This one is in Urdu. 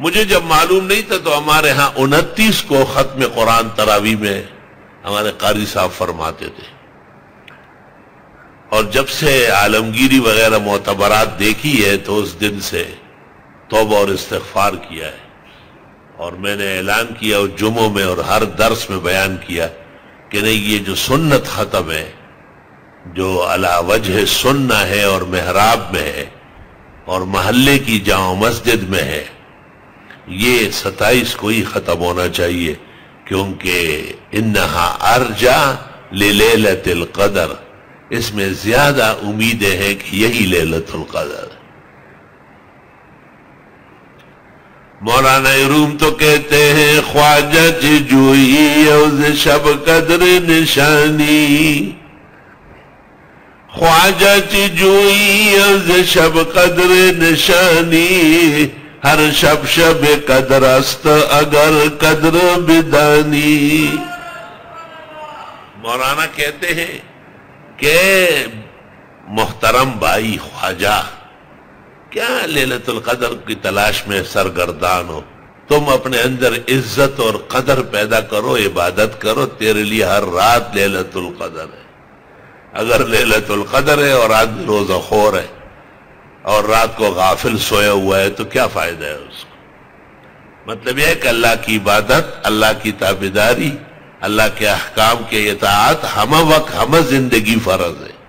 مجھے جب معلوم نہیں تھا تو ہمارے ہاں انتیس کو ختم قرآن تراوی میں ہمارے قاری صاحب فرماتے تھے۔ اور جب سے عالمگیری وغیرہ معتبرات دیکھی ہے تو اس دن سے توبہ اور استغفار کیا ہے۔ اور میں نے اعلان کیا اور جمعوں میں اور ہر درس میں بیان کیا کہ نہیں، یہ جو سنت ختم ہے، جو علا وجہ سننا ہے اور محراب میں ہے اور محلے کی جامع مسجد میں ہے یہ ستائیس کو ہی ختم ہونا چاہیے، کیونکہ انہا ارجا للیلت القدر۔ اس میں زیادہ امیدیں ہیں کہ یہی لیلت القدر۔ مولانا روم تو کہتے ہیں، خواجہ جی جوئی شب قدر نشانی۔ خواجہ جی جوئی شب قدر نشانی۔ ہر شب شب قدر است، اگر قدر بدانی مولانا کہتے ہیں کہ محترم بھائی خواجہ، کیا لیلت القدر کی تلاش میں سرگردان ہو؟ تم اپنے اندر عزت اور قدر پیدا کرو، عبادت کرو، تیرے لیے ہر رات لیلت القدر ہے۔ اگر لیلت القدر ہے اور آدمی روزہ خور ہے اور رات کو غافل سویا ہوا ہے تو کیا فائدہ ہے اس کو؟ مطلب یہ ہے کہ اللہ کی عبادت، اللہ کی تابداری اللہ کے احکام کے اطاعت ہم وقت، ہم زندگی فرض ہے۔